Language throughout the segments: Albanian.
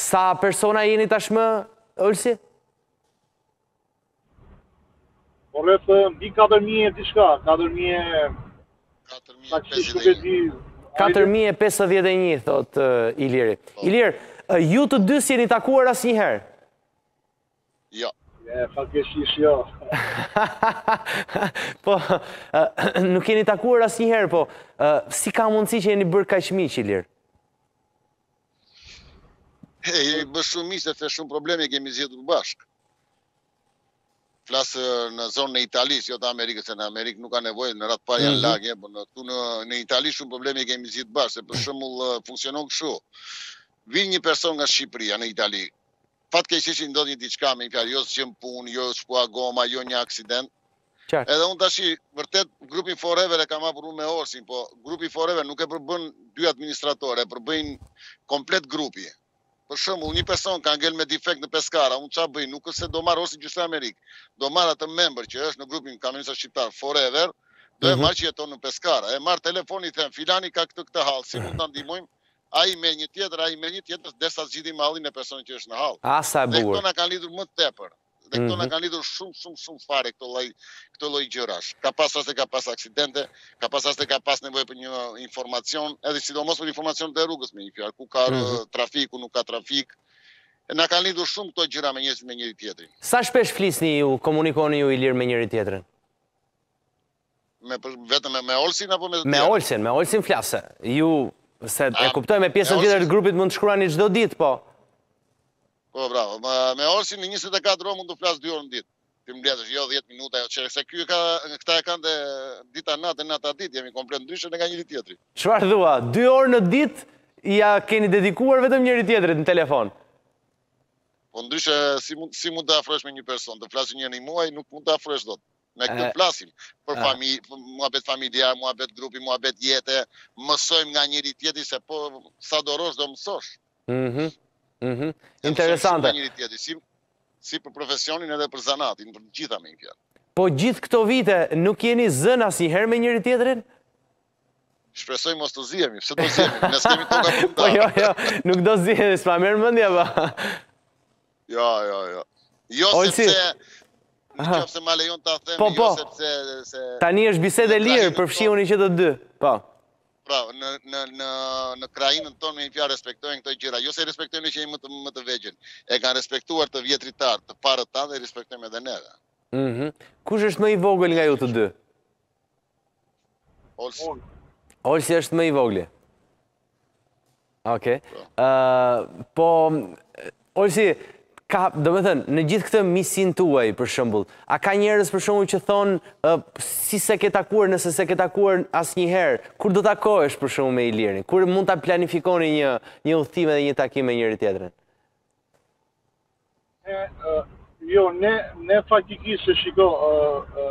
Sa persona jeni tashmë, Olsi? Po rreth mbi 4000 e diçka, 4000 4051. 4051 thotë Iliri. Po. Ilir, ju të dy s'jeni takuar asnjëherë? Jo. Ja, fatkeqësisht jo. po, nuk jeni takuar asnjëherë, po si ka mundësi që jeni bërë kaq miq Ilir? E, u bëmë shumë miq, se shumë probleme kemi zgjidhur bashkë. Flas në zonën e Italisë, jo të Amerikës, se në Amerikë nuk ka nevojë, në radhë të parë janë mhm. lagje, për po në, tu në, në Itali shumë probleme kemi zgjidhur bashkë, se për shembull funksionon kështu. Vjen një person nga Shqipëria në Itali, fatkeqësisht i ndodh një diçka me një fjalë, jo s'gjen punë, jo u shpua goma, jo një aksident, Qartë. Edhe unë tashi vërtet grupin Forever e kam hapur unë me Olsin, po grupi Forever nuk e përbëjnë dy administratorë, e përbëjnë komplet grupi. Për shembull, një person ka ngel me defekt në Peskara, unë çfarë bëj? Nuk është se do marr Olsin që është në Amerikë. Do marr atë member që është në grupin Kamionista Shqiptar Forever, do e mhm. marr që jeton në Peskara. E marr në telefon, i them, filani ka këtë këtë hall, si mund ta ndihmojmë? Ai me një tjetër, ai me një tjetër, derisa zgjidhim hallin e personit që është në hall. Ah, sa e bukur. Dhe këto na kanë lidhur më tepër. Dhe këto na kanë lidhur shumë, shumë, shumë fare këto lloj, këto lloj gjërash. Ka pas raste ka pas aksidente, ka pas raste ka pas nevojë për një informacion, edhe sidomos për informacion të rrugës me një fjalë, ku ka mm -hmm. trafik, ku nuk ka trafik. Na kanë lidhur shumë këto gjëra me njerëzit me njëri tjetrin. Sa shpesh flisni ju, komunikoni ju, Ilir, me njëri tjetrin? Me vetëm me, me Olsin apo me Me Olsin, me Olsin flas. Jo, se e kuptoj me pjesën tjetër të grupit mund të shkruani çdo ditë, po. Po bravo. Me, me Olsin në 24 orë mund të flas 2 orë në ditë. Ti mbledhësh jo 10 minuta, jo çerek, se ky ka këta e kanë dhe dita natë, nata ditë, jemi komplet ndryshe nga njëri tjetri. Çfarë thua? 2 orë në ditë ia keni dedikuar vetëm njëri tjetrit në telefon. Po ndryshe si mund si mund të afrohesh me një person, të flasësh një herë në muaj, nuk mund të afrohesh dot. Me këtë flasim, për familje, muhabet familjar, muhabet grupi, muhabet jete, mësojmë nga njëri tjetri, se po sa do rrosh, do mësosh. Mhm, mhm, interesante. Mësojmë nga njëri tjetri, si për profesionin edhe për zanatin, për të gjitha me një fjallë. Po gjithë këto vite, nuk jeni zënë asnjëherë me njëri tjetrin? Shpresoj mos të zihemi, pse do zihemi, ne s'kemi toka për të nda. Po jo, jo, nuk do zihemi, s'ma merr mendja ba. Jo, jo, jo. Jo Olsi. sepse, në qoftë se ma lejon ta them, po, jo po. jo sepse... Se... Tani është bisedë e lirë, përfshihuni që të dy, po. Pra, në, në, në, në krahinën tonë me një fjalë respektohen këto gjëra, jo se respektojnë që janë më të, më të vegjël, e kanë respektuar të vjetrit tanë, të parët tanë, e respektojmë edhe neve. Mm -hmm. Kush është më i vogël nga ju të dy? Olsi. Olsi është më i vogli. Oke. Po, Olsi, ka, do me thënë, në gjithë këtë miqësinë tuaj, për shembull, a ka njerëz për shembull që thonë, si s'e ke takuar, nëse s'e ke takuar asnjëherë, kur do takohesh për shembull me Ilirin, kur mund të planifikoni një, një udhëtim edhe një takim me njëri-tjetrin? Ne, ë, jo, ne, ne faktikisht se shiko, ë, ë,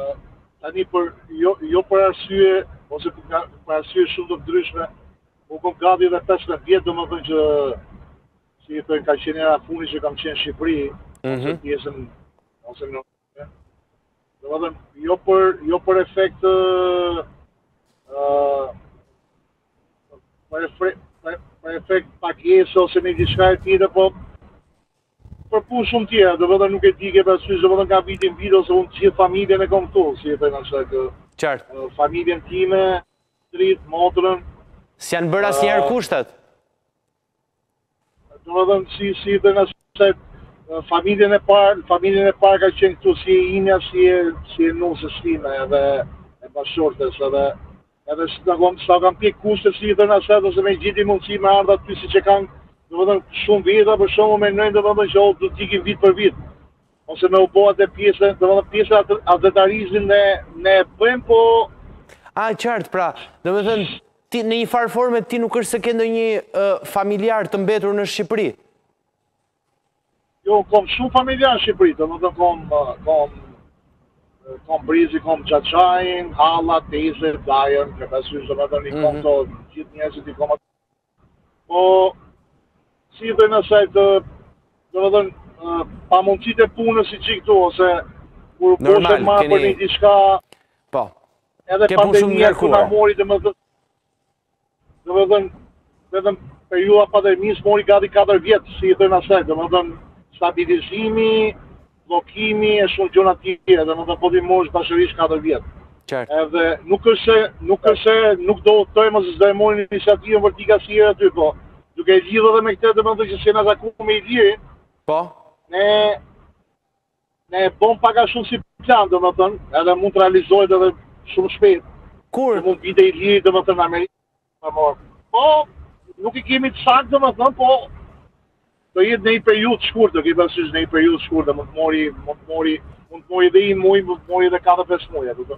tani për, jo, jo për arsye, ose për, ka- për arsye shumë të ndryshme, u bon gati edhe 15 vjet, do me thënë që, si i thonë, ka qenë hera e fundit që kam qenë në Shqipëri, ose pjesën, ose në, do me thënë, jo për, jo për efekt, ë, ë, për efekt, për, për efekt pagesë ose ndonjë diçka e tillë, po Për punë shumë tjera, do me thënë nuk e di ke parasysh do me thënë nga viti në vit ose unë gjithë familjen e kam këtu, si i thonë asaj kë. Qartë. Familjen time, prindërit, motrën. S'janë bërë asnjëherë kushtet. Do me thënë si si i thonë asaj familjen e parë, familjen e parë ka qenë këtu si e imja, si e si e nusës time edhe e bashkëshortes edhe Edhe si ta thom, s'janë pjek kushtet si i thonë asaj ose me gjet mundësi me ardh aty siç e kanë do me thënë shumë veta për shembull menojnë do me thënë që o do t'ikin vit për vit ose me u bo atë pjesë do me thënë pjesë atë atdhetarizëm ne, ne bëjmë po A qartë pra, do me thënë ti në një farë forme ti nuk është se ke ndonjë uh, familjar të mbetur në Shqipëri. Jo, kom shumë familjarë në Shqipëri, do me thënë kom, kom, kom brezi, kom xhaxhain, halla, teze, dajën, këtë asysh, do me thënë kom mhm. të gjithë njerzit i kom atje. Po, si i thonë asaj, do me thënë, pamundësitë e punës një çikë këtu, ose kur boshe mar për një diçka, po, edhe pandemija që na mori, do me thënë Domethënë vetëm periudha e pandemisë mori gati 4 vjet, si i thonë asaj, domethënë stabilizimi, bllokimi e shumë gjona tjera, domethënë po t'i morësh bashkërisht 4 vjet. Qartë. Edhe nuk është se nuk është se nuk do udhëtojmë ose s'do e morim iniciativën për t'ikë aty, po duke lidhë edhe me këtë, domethënë që s'jena taku me Ilirin. Po. Ne Ne e bëmë pak a shumë si plan, domethënë, edhe mund të realizohet edhe shumë shpejt. Kur? Që mund të vinte Iliri domethënë në Amerikë. Po, po nuk e kemi të saktë domethënë, po do jetë në një periudhë të shkurtër, ke parasysh në një periudhë të shkurtër, mund të mori, mund të mori, mund të mori edhe një muaj, mund të mori edhe 4-5 muaj, e kupton?